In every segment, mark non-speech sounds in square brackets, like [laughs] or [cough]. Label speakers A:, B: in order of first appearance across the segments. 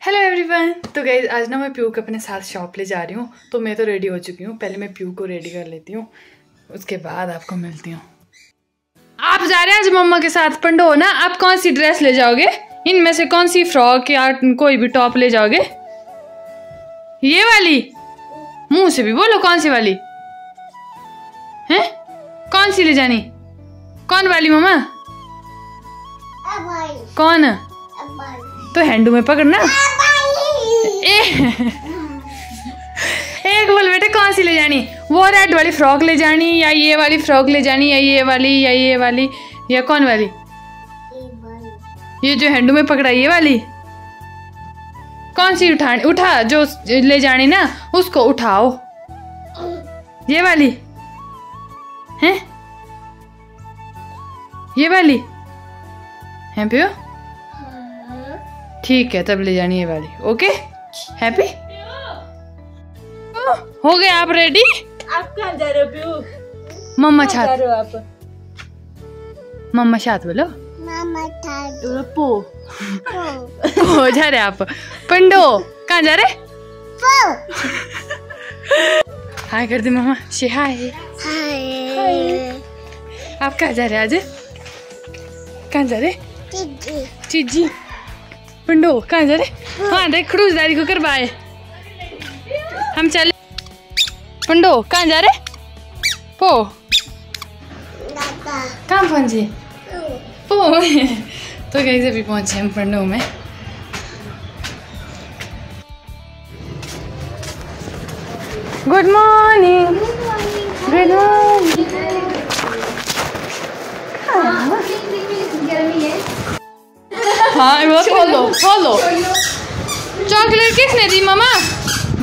A: Hello everyone तो गई आज ना मैं प्यू को अपने साथ शॉप ले जा रही हूँ। तो मैं तो रेडी हो चुकी हूँ। पहले मैं प्यू को रेडी कर लेती हूँ। उसके बाद आपको मिलती हूँ। आप जा रहे हैं आज मम्मा के साथ पंडो हो ना? आप कौन सी ड्रेस ले जाओगे? इनमें से कौन सी फ्रॉक या कोई भी टॉप ले जाओगे? ये वाली? मुँह से भी बोलो कौन सी वाली। हैं? कौन सी ले जानी? कौन वाली मम्मा? कौन? तो हैंडू में पकड़ना। ए, एक बोल बेटे कौन सी ले जानी? वो रेड वाली फ्रॉक ले जानी या ये वाली फ्रॉक ले जानी या ये वाली या ये वाली या कौन वाली? ये जो हैंडू में पकड़ा ये वाली? कौन सी उठानी उठा जो ले जानी ना उसको उठाओ। ये वाली? हैं? ये वाली? है प्यो? ठीक है तब ले जानी ये वाली। ओके? हैप्पी हो गए आप रेडी
B: आप कहाँ जा रहे हो
A: मम्मा छात।
B: आप?
A: मम्मा छात बोलो।
B: पो।
A: हो जा रहे आप। पंडो कहाँ जा रहे हाय कर दे मम्मा शे हाय। आप कहाँ जा रहे आज? कहाँ जा रहे चीजी पंडो कहाँ जा रहे? हाँ देख खड़ूसदारी को करवाए हम चले। पंडो कहाँ जा रहे? पो। कहाँ पहुँचे? पो। तो कैसे भी पहुँचे हम पंडो में। गुड मॉर्निंग गुड मॉर्निंग हाँ। वो खोल दो खोल चॉकलेट किसने दी मामा?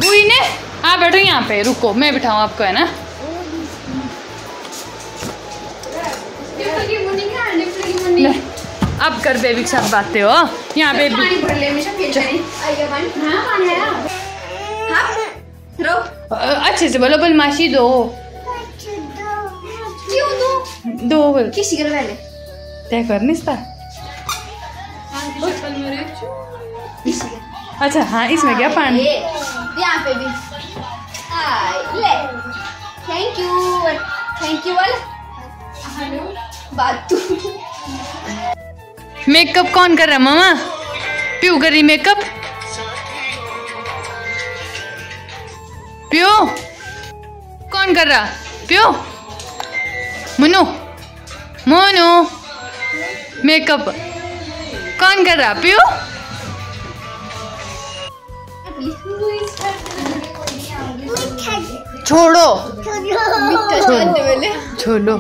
A: बुई ने? आप बैठो यहाँ पे रुको मैं बिठाऊँ आपको है ना? अब कर बेबी के साथ बातें हो। यहाँ
C: हाँ हाँ
A: अच्छे से बोलो बदमाशी दो।
C: क्यों दो
A: दो। बोल।
C: किसी कर पहले।
A: तय कर अच्छा हाँ इसमें क्या पानी
C: यहाँ पे भी। ले थैंक यू थैंक यू वाला। बात
A: मेकअप कौन कर रहा मामा? प्यू कर रही मेकअप? प्यो कौन कर रहा? प्यू मुनु मोनू मेकअप। कौन कर रहा प्यू? छोड़ो। छोड़ो।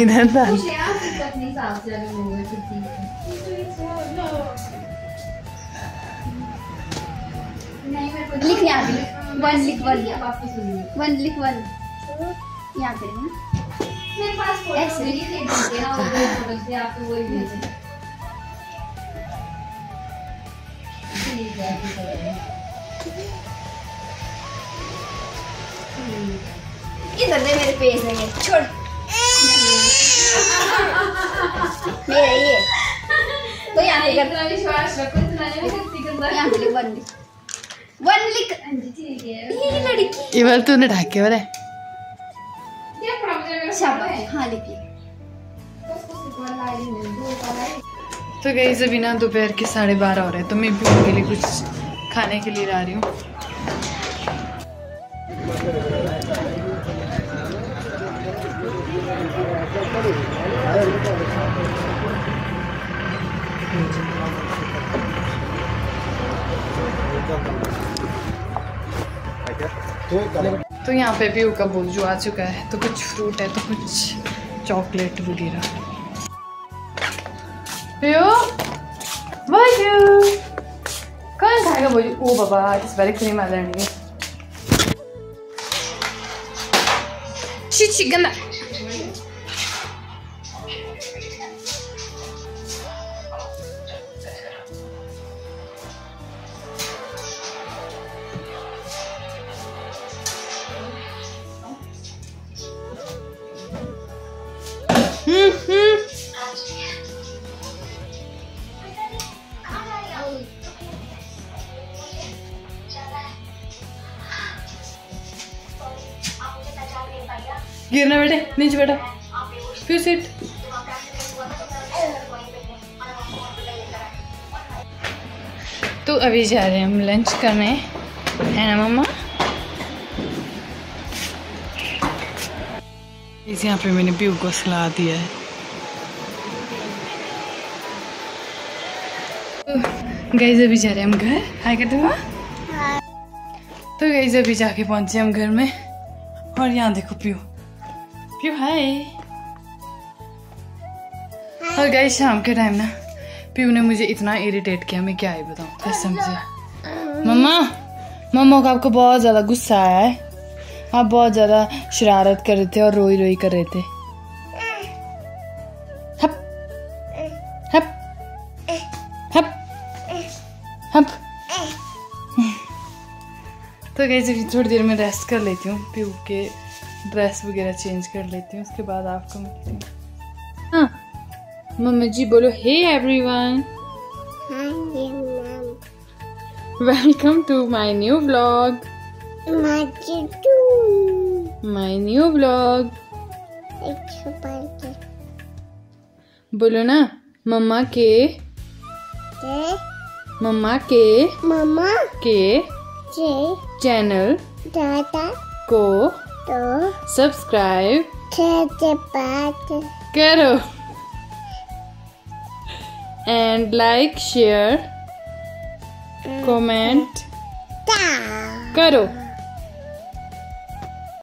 A: इधर डाल
C: लिख यहाँ पे। वन लिख वन वन लिख वन यहाँ पे ना? ऐसे। [laughs] इधर दे मेरे पेज में छोड़। मेरा ये। तो यहाँ पे कर
B: विश्वास रखो इतना नहीं करती करता
C: यहाँ पे वन। वन लिख। ये लड़की।
A: ये बार तूने ढाके वाले।
B: क्या प्रॉब्लम है
C: शाबाश हाँ लिखिए
A: तो गई से बिना दोपहर के साढ़े बारह हो रहे हैं तो मैं भी उनके लिए कुछ खाने के लिए ला रही हूँ। तो यहाँ पे भी का बोलजू आ चुका है तो कुछ फ्रूट है तो कुछ चॉकलेट वगैरह। पियो बोलजू कौन खाएगा बोलजू ओ बाबा इस बार क्रीम आ जाएंगे छी छी गंदा गिरना बेटे नीचे बैठो। फिर सीट तो अभी जा रहे हैं हम लंच करने। है ना मम्मा? इस यहाँ पे मैंने पीयू को सला दिया है। तो गई अभी जा रहे हैं हम घर। हाय करते हुआ तो गई अभी जाके पहुँचे हम घर में। और यहाँ देखो पीयू पीयू हाय और शाम के टाइम ना। पीयू ने मुझे इतना इरिटेट किया, मैं क्या ही बताऊँ? कसम से मम्मा मम्मा को आपको बहुत ज़्यादा गुस्सा आया है। आप बहुत ज़्यादा शरारत कर रहे थे और रोई रोई कर रहे थे। हप। हप। हप। हप। तो गई थोड़ी देर में रेस्ट कर लेती हूँ पीयू के ड्रेस वगैरह चेंज कर लेती हूँ उसके बाद आपको मिलती हूँ। हाँ। मम्मी जी बोलो hey everyone welcome to my new vlog my new vlog बोलो ना मम्मा के मम्मा के
B: मम्मा?
A: के चैनल
B: दादा?
A: को
B: तो
A: सब्सक्राइब
B: छे बात
A: करो एंड लाइक शेयर कमेंट
B: ता
A: करो